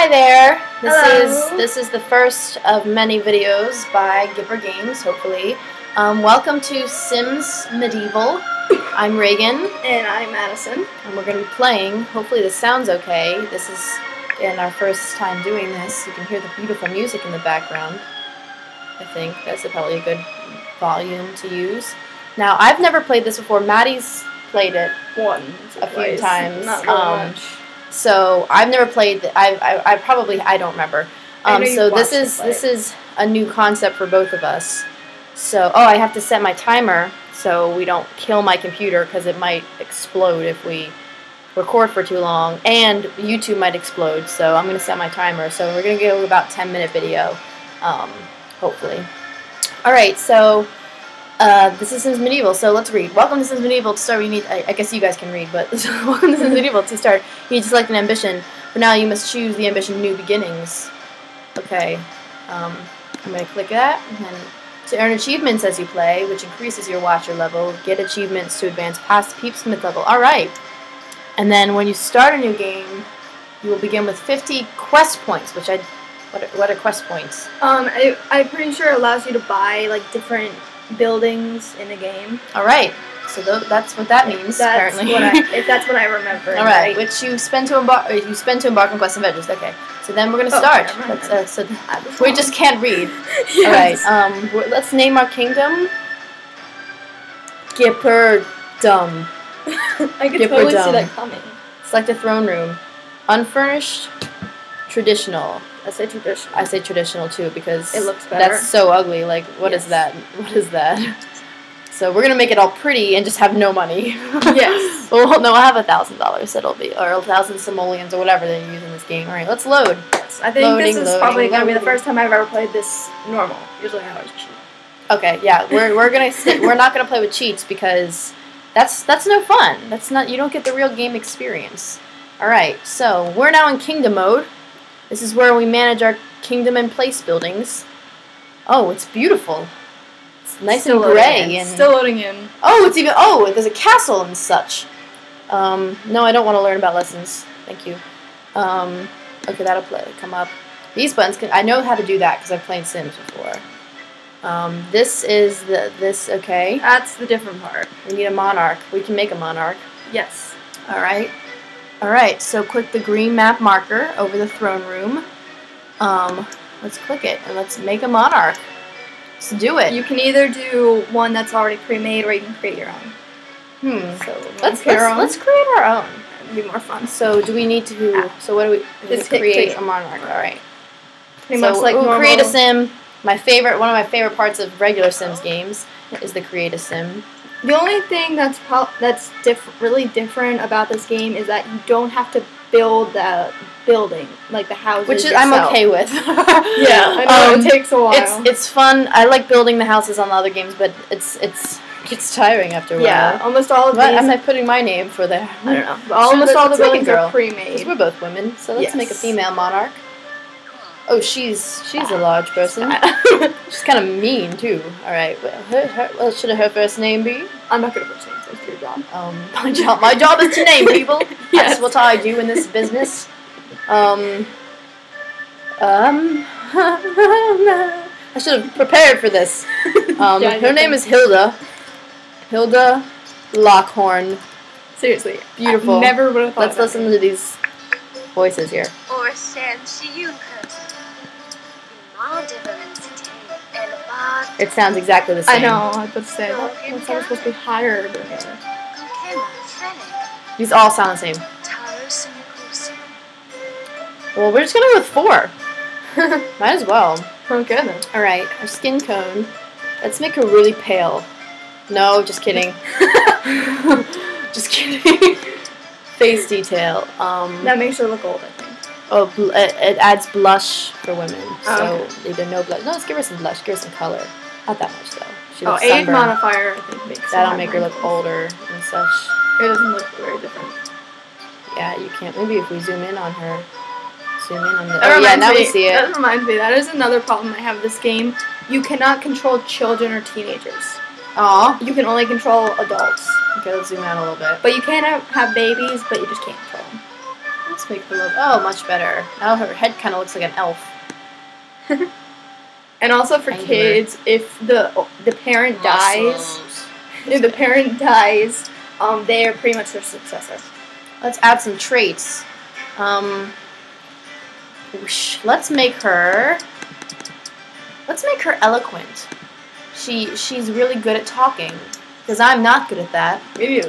Hi there. This Hello. is this is the first of many videos by Gipper Games. Hopefully, um, welcome to Sims Medieval. I'm Reagan, And I'm Madison. and we're going to be playing. Hopefully, this sounds okay. This is in our first time doing this. You can hear the beautiful music in the background. I think that's probably a good volume to use. Now, I've never played this before. Maddie's played it One. A few times, Not really um, much. So I've never played. The, I, I I probably I don't remember. I Um, you've so this is this is a new concept for both of us. So oh, I have to set my timer so we don't kill my computer because it might explode if we record for too long, and YouTube might explode. So I'm gonna set my timer. So we're gonna go about 10 minute video, um, hopefully. All right, so. Uh, this is Sims Medieval, so let's read. Welcome to Sims Medieval. To start, we need. I, I guess you guys can read, but welcome to Sims Medieval. To start, you need to select an ambition. For now, you must choose the ambition New Beginnings. Okay, um, I'm going to click that. And to earn achievements as you play, which increases your watcher level, get achievements to advance past Peepsmith level. Alright. And then when you start a new game, you will begin with 50 quest points, which I. What are, what are quest points? Um, I, I'm pretty sure it allows you to buy like different buildings in the game. Alright, so th- that's what that means, That's apparently. what I, if that's what I remember. All right, which you spend to embark. You spend to embark on quests and adventures. Okay, so then we're gonna Oh, start. Uh, so we just can't read. Yes. All right. Um, let's name our kingdom. Gipperdom. I could Gipper totally see that coming. Select a throne room. Unfurnished. Traditional. I say traditional. I say traditional too because It looks better. That's so ugly. Like, what is Yes. that? What is that? So we're gonna make it all pretty and just have no money. Yes. well, no, I'll have a thousand dollars. It'll be or a thousand simoleons or whatever they use in this game. All right, let's load. Yes. I think Loading, this is loading, probably going to be the first time I've ever played this normal. Usually I always cheat. Okay, yeah, we're, we're gonna st- we're not gonna play with cheats because that's that's no fun. That's not you don't get the real game experience. All right, so we're now in kingdom mode. This is where we manage our kingdom and place buildings. Oh, it's beautiful. It's nice Still and gray in. and Still loading in. oh, it's even oh, there's a castle and such. Um, no, I don't want to learn about lessons. Thank you. Um, okay, that'll play, come up. These buttons can I know how to do that because I've played Sims before. Um, this is the this okay. That's the different part. We need a monarch. We can make a monarch. Yes. All right. All right. So click the green map marker over the throne room. Um, let's click it and let's make a monarch. Let's do it. You can either do one that's already pre-made or you can create your own. hmm. So Let's create let's, our own. let's create our own. It'd be more fun. So do we need to? So what do we? we Just need to hit create create. a monarch. All right. Pretty so much like we'll create a sim. My favorite, one of my favorite parts of regular Sims games is the create a sim. The only thing that's that's diff- really different about this game is that you don't have to build the building, like the houses. which is I'm okay with. Yeah, I know Um, it takes a while. It's it's fun. I like building the houses on the other games, but it's it's gets tiring after a while. yeah, almost all of What these. am I putting my name for there? I don't know. But almost all the let's make a buildings are pre-made. We're both women, so let's make a female monarch. Oh, she's she's a large person. She's kind of mean too. All right. Well, her, her, well, should her first name be? I'm not gonna put names. That's your job. Um, my job. My job is to name people. yes. That's what I do in this business. Um. Um. I should have prepared for this. Um, yeah, her name is Hilda. Hilda Lockhorn. Seriously. Beautiful. I never would have thought. Let's listen to these voices here. Or Sam Siunka. It sounds exactly the same. I know. I was about to say that. Sounds supposed to be higher than the other. came Fennec These all sound the same. Taurus and Kusi. Well, we're just gonna go with four. Might as well. Okay then. All right, our skin tone. Let's make her really pale. No, just kidding. just kidding. Face detail. Um, That makes her look old. I think. oh, it, it adds blush for women, so Oh, okay. they do no blush. No, let's give her some blush. Give her some color. Not that much though. She Oh, age sunburned. modifier. Makes That'll make her look older and such. It doesn't look very different. Yeah, you can't. Maybe if we zoom in on her. Zoom in on the. That Oh yeah, now me, we see it. That reminds me. That is another problem I have with this game. You cannot control children or teenagers. Aw. You can only control adults. Okay, let's zoom out a little bit. But you can have, have babies, but you just can't control them. Let's make her look. Oh, much better. Now her head kind of looks like an elf. And also for Angular. kids, if the the parent dies, if the parent dies, um, they are pretty much their successor. Let's add some traits. Um, whoosh. let's make her. Let's make her eloquent. She she's really good at talking because I'm not good at that. Maybe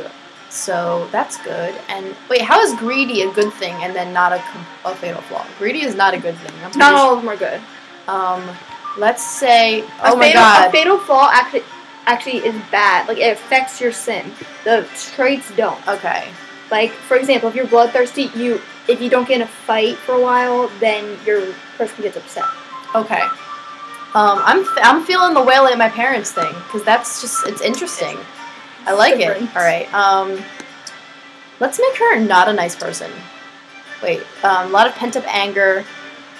So that's good. And wait, how is greedy a good thing and then not a, a fatal flaw? Greedy is not a good thing. I'm not all of them are good. Um, let's say. A Oh my fatal, A fatal flaw actually actually is bad. Like it affects your sin. The traits don't. Okay. Like for example, if you're bloodthirsty, you if you don't get in a fight for a while, then your person gets upset. Okay. Um, I'm f- I'm feeling the whale at my parents thing because that's just it's interesting. I like it. All right. Um, let's make her not a nice person. Wait. Um, a lot of pent up anger,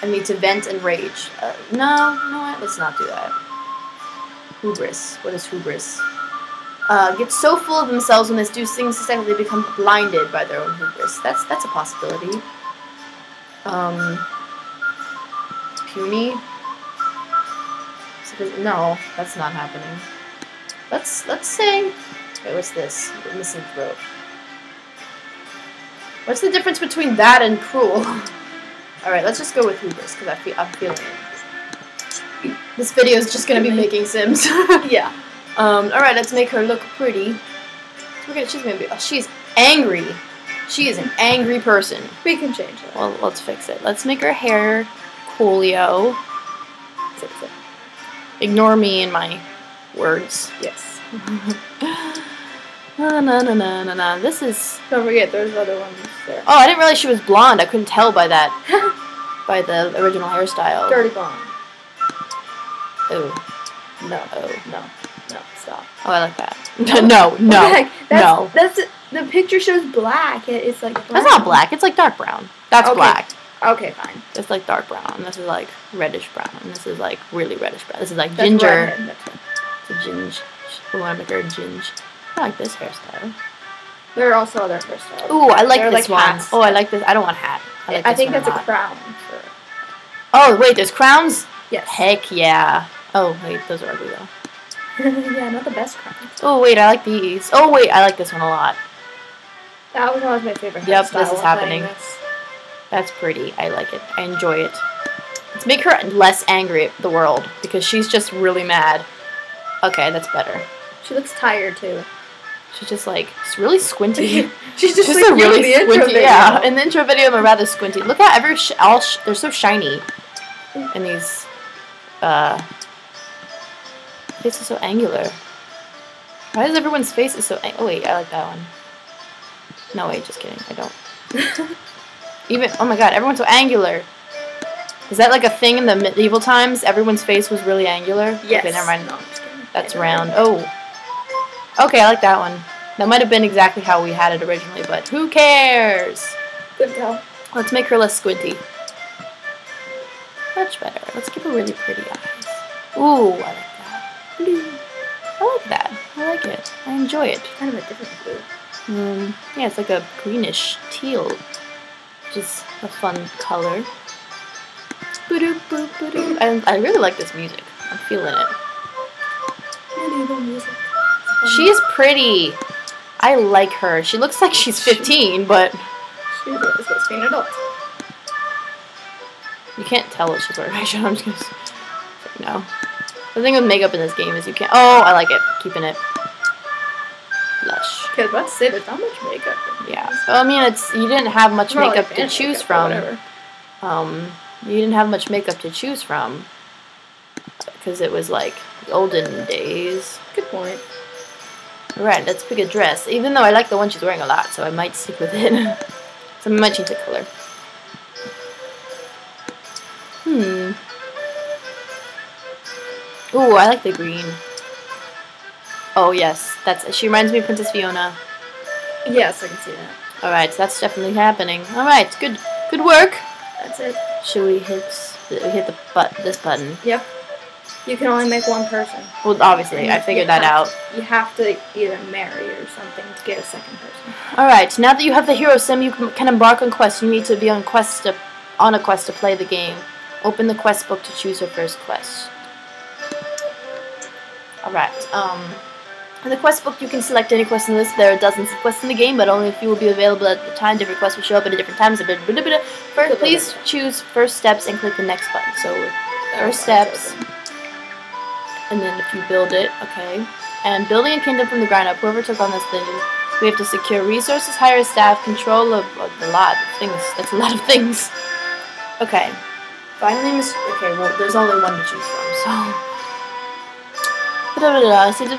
and need to vent and rage. Uh, no, you know what? Let's not do that. Hubris. What is hubris? Uh, get so full of themselves when they do things successfully they become blinded by their own hubris. That's that's a possibility. Um, puny. No, that's not happening. Let's let's say. Wait, what's this? We're missing throat. What's the difference between that and cruel? All right, let's just go with hubris because I feel I'm feeling it. This video is just gonna be making Sims. Yeah. um. All right, let's make her look pretty. We're gonna. She's gonna be. Oh, she's angry. She is an angry person. We can change that. Well, let's fix it. Let's make her hair coolio. Fix it. Ignore me and my words. Yes. na na na na na na. This is. Don't forget, there's other ones there. Oh, I didn't realize she was blonde. I couldn't tell by that, by the original hairstyle. Dirty blonde. Oh, No. oh, No. No. Stop. oh, I like that. no, no, the? That's, no. That's the picture shows black. It's like That's not black. It's like dark brown. That's Okay. black. Okay, fine. It's like dark brown. And this is like reddish brown. And this is like really reddish brown. This is like That's ginger. redhead, that's right. It's a ginge. We want to make her a ginge. I like this hairstyle. There are also other hairstyles. Ooh, I like They're this like one. hats. Oh, I like this. I don't want a hat. I, like I think that's a lot. crown. For, Oh wait, there's crowns. yes. Heck yeah. Oh wait, those are ugly though. yeah, not the best crowns. Oh wait, I like these. Oh wait, I like this one a lot. That was always my favorite. Yep, this is happening. this. That's pretty. I like it. I enjoy it. Let's make her less angry at the world because she's just really mad. Okay, that's better. She looks tired too. She's just like it's really squinty. She's Just just, like in really the intro squinty. video. Yeah, in the intro video, I'm rather squinty. Look at every sh- all. Sh- they're so shiny, and these uh, face is so angular. Why is everyone's face is so? Oh wait, I like that one. No wait, just kidding. I don't. Even oh my god, everyone's so angular. Is that like a thing in the medieval times? Everyone's face was really angular. Yes. Okay, never mind. No, I'm just kidding. That's round. Oh. Okay, I like that one. That might have been exactly how we had it originally, but who cares? Good tell. Let's make her less squinty. Much better. Let's give her really pretty eyes. Ooh, I like that. Blue. I like that. I like it. I enjoy it. Kind of a different blue. Um, yeah, it's like a greenish teal, which is a fun color. Boo-doo, boo, boo-doo. I, I really like this music. I'm feeling it. Medieval music. She is pretty. I like her. She looks like she's 15, but She's really supposed to be an adult. you can't tell that she's wearing makeup. I'm just gonna say no. The thing with makeup in this game is you can't. Oh, I like it. Keeping it lush. Okay, I was about to say there's not much makeup. in Yeah. Well, I mean, it's you didn't have much More like makeup to choose makeup from. Whatever. Um, you didn't have much makeup to choose from because it was like the olden days. Good point. Alright, let's pick a dress. Even though I like the one she's wearing a lot, so I might stick with it. so I might change the color. Hmm. Ooh, I like the green. Oh yes, that's she reminds me of Princess Fiona. Yes, I can see that. Alright, so that's definitely happening. Alright, good good work. That's it. Should we hit we hit the but this button? Yep. You can only make one person. Well, obviously, I figured that out. You have to either marry or something to get a second person. All right. Now that you have the hero sim, you can can embark on quests. You need to be on quest to, on a quest to play the game. Open the quest book to choose your first quest. All right. Um, in the quest book, you can select any quest in the list. There are dozens of quests in the game, but only a few will be available at the time. Different quests will show up at different times. First, please choose first steps and click the next button. So, first steps, and then if you build it, okay. And building a kingdom from the ground up. Whoever took on this thing, we have to secure resources, hire staff, control of of a lot of things. That's a lot of things. Okay. Finally, Miss. Okay, well, there's only one to choose from, so. Da-da-da-da. See, the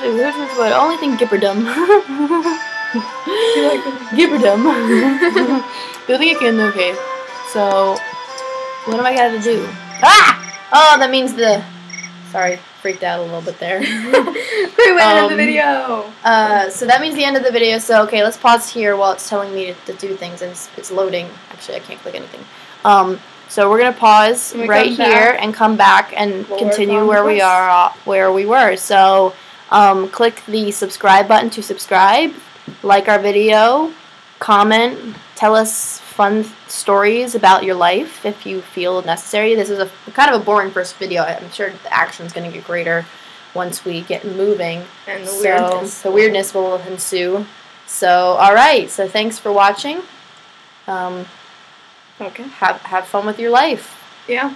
but only thing Gipperdom. Gipperdom. Building a kingdom. Okay. So, what am I gonna do? Ah! Oh, that means the. Sorry, freaked out a little bit there. Quick, way Um, the video. Uh, so that means the end of the video. So okay, let's pause here while it's telling me to, to do things and it's, it's loading. Actually, I can't click anything. Um, so we're gonna pause we right here and come back and We'll continue where we are, uh, where we were. So um, click the subscribe button to subscribe, like our video, comment, tell us fun stories about your life if you feel necessary. This is a kind of a boring first video. I'm sure the action is gonna get greater once we get moving And the so weirdness. the weirdness will ensue. So all right. So thanks for watching. Um, Okay. have have fun with your life. Yeah.